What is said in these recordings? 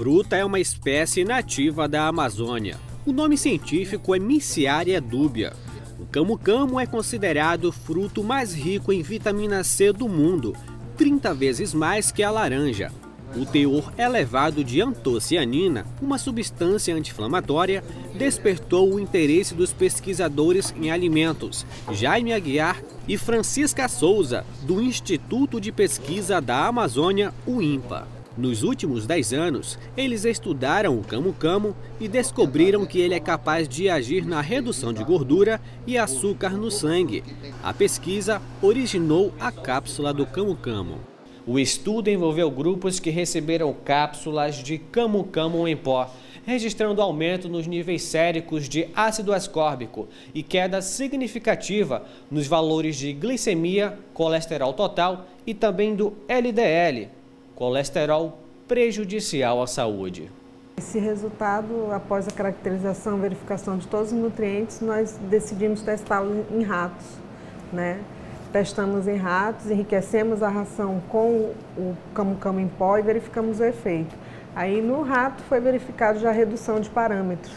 fruta é uma espécie nativa da Amazônia. O nome científico é Missiaria dúbia. O camu-camu é considerado o fruto mais rico em vitamina C do mundo, 30 vezes mais que a laranja. O teor elevado de antocianina, uma substância anti-inflamatória, despertou o interesse dos pesquisadores em alimentos Jaime Aguiar e Francisca Souza, do Instituto de Pesquisa da Amazônia, o INPA. Nos últimos 10 anos, eles estudaram o camu-camu e descobriram que ele é capaz de agir na redução de gordura e açúcar no sangue. A pesquisa originou a cápsula do camu-camu. O estudo envolveu grupos que receberam cápsulas de camu-camu em pó, registrando aumento nos níveis séricos de ácido ascórbico e queda significativa nos valores de glicemia, colesterol total e também do LDL, colesterol prejudicial à saúde. Esse resultado, após a caracterização e verificação de todos os nutrientes, nós decidimos testá-lo em ratos, né? Testamos em ratos, enriquecemos a ração com o camu-camu em pó e verificamos o efeito. Aí no rato foi verificado já a redução de parâmetros.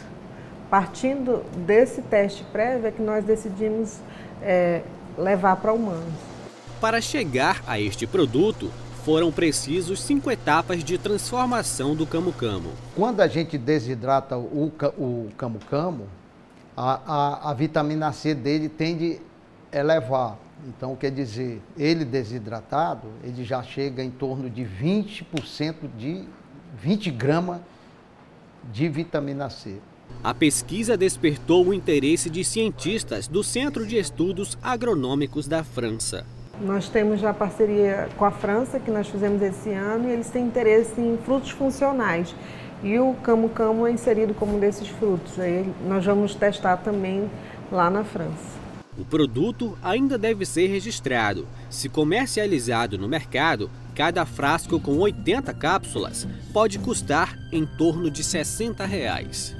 Partindo desse teste prévio é que nós decidimos é, levar para humanos. Para chegar a este produto, foram precisos cinco etapas de transformação do camu-camu. Quando a gente desidrata o, o camu-camu, a, a, a, vitamina C dele tende a elevar. Então, quer dizer, ele desidratado, ele já chega em torno de 20% de 20 gramas de vitamina C. A pesquisa despertou o interesse de cientistas do Centro de Estudos Agronômicos da França. Nós temos já parceria com a França, que nós fizemos esse ano, e eles têm interesse em frutos funcionais. E o camu-camu é inserido como um desses frutos. Aí nós vamos testar também lá na França. O produto ainda deve ser registrado. Se comercializado no mercado, cada frasco com 80 cápsulas pode custar em torno de 60 reais.